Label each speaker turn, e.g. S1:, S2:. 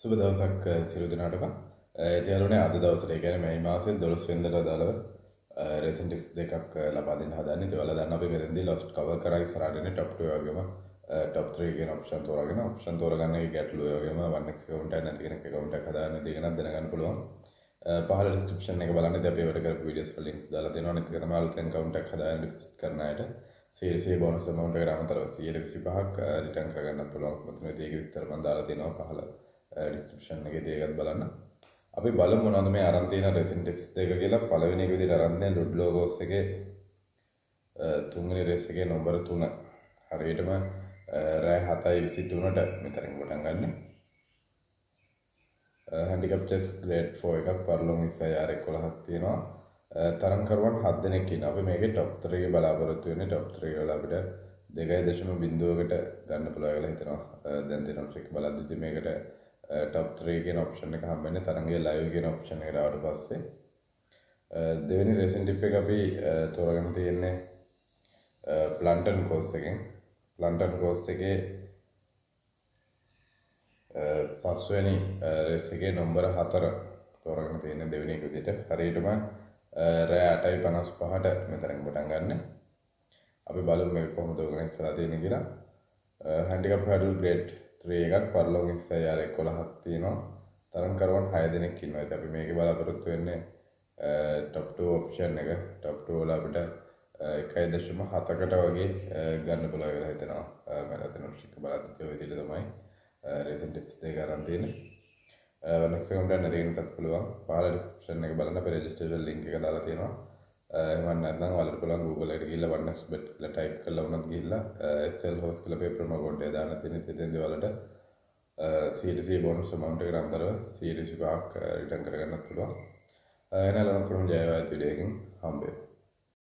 S1: සුබ දවසක් සියලු දෙනාටම. ඒතයාලුනේ අද දවසට ඒ කියන්නේ මේ මාසේ 12 වෙනිදාට අදාළව රෙතන් ටිප්ස් දෙකක් ලබා දෙන්න හදන්නේ. ඒවල දැන් අපි මෙතෙන්දී ලොස්ට් කවර් කරා ඉස්සරහට එන්නේ টপ 2 වගේම top 3 කියන ඔප්ෂන් තෝරාගෙන ඔප්ෂන් තෝරගන්න එක ගැටලු ඒ වගේම 1x account එක නැති කෙනෙක් account එකක් හදාන්න දෙකනක් දැනගන්න පුළුවන්. පහල ඩිස්ක්‍රිප්ෂන් එක බලන්න ඉතින් අපි ඒවට කරපු වීඩියෝස් වල ලින්ක්ස් දාලා දෙනවා. නැත්නම් කරම අලුතෙන් account එකක් හදාගෙන විසිට් කරන අයට සේසේ බොනස් amount එකට අමතරව 125ක් return කරගන්න පුළුවන්. මතන ඒක විස්තර මම දාලා දෙනවා පහල. ඩිස්ක්‍රිප්ෂන් එකේ තියෙකත් බලන්න. අපි බලමු මොනවද මේ අරන් තියෙන රෙසින් ටිප්ස් දෙක කියලා පළවෙනි එක විදිහට අරන් තියෙන ලුඩ් ලෝගෝස් එකේ තුන්වෙනි රෙස් එකේ නම්බර 3 හරියටම රෑ 7:23ට මෙතනින් පටන් ගන්න. හැන්ඩිකැප් ටෙස්ට් ග්‍රේඩ් 4 එකක් පරිලෝම 21111ක් තියෙනවා. තරංකරුවන් 7 දෙනෙක් ඉන්නවා. අපි මේකේ টොප් 3 එකේ බලාපොරොත්තු වෙන්නේ ટොප් 3 වල අපිට 2.0 බිඳුවකට ගන්න පුළුවන් කියලා හිතනවා. දැන් තියෙන ට්‍රික් බලද්දි මේකට Uh, টপ 3 කියන ඔප්ෂන් එක හම්බෙන්නේ තරංගයේ ලයිව් කියන ඔප්ෂන් එකට ආවට පස්සේ. Uh, දෙවෙනි රේසින් ටිප් එක අපි uh, තෝරගෙන තියෙන්නේ ප්ලන්ටන් කෝස් එකෙන්. ප්ලන්ටන් කෝස් එකේ පස්වෙනි රේස් එකේ නම්බර 4 තෝරගෙන තියෙන දෙවෙනි එක විදිහට හරියටම රෑ 8:55ට මෙතනින් පටන් ගන්න. අපි බලමු මේක කොහොමද ඕගනයිස් කරලා තියෙන්නේ කියලා. හැන්ඩිකැප් හැඩල් ග්‍රේඩ් 3 එකක් පරලොන් ඉස්සයාර 11ක් තියෙනවා. තරංකරුවන් 6 දෙනෙක් ඉන්නවා. ඉතින් අපි මේකේ බලාපොරොත්තු වෙන්නේ top 2 option එක. top 2 වල අපිට 1.7කට වගේ ගන්න පුළුවන් කියලා හිතෙනවා. මම හිතන ටික බලද්දි ඔය විදිහට තමයි රේසින් ටිප්ස් දෙක අරන් තියෙන්නේ. next account එක නැතිවෙන්නත් පුළුවන්. පහළ description එක බලන්න අපේ registration link එක දාලා තියෙනවා. එහෙම නැත්නම් ඔයාලට පුළුවන් Google එකට ගිහිල්ලා 1xbet කියලා type කරලා වුණත් ගිහිල්ලා SL host කියලා paper code එක දාන්න තියෙන ඉතින් ඔයාලට CDC bonus amount එකට අමතරව CDC පාක් uh, return කරගන්නත් පුළුවන්. එහෙනම් ලොකු ජයවත් වීඩියෝ එකකින් හම්බෙමු.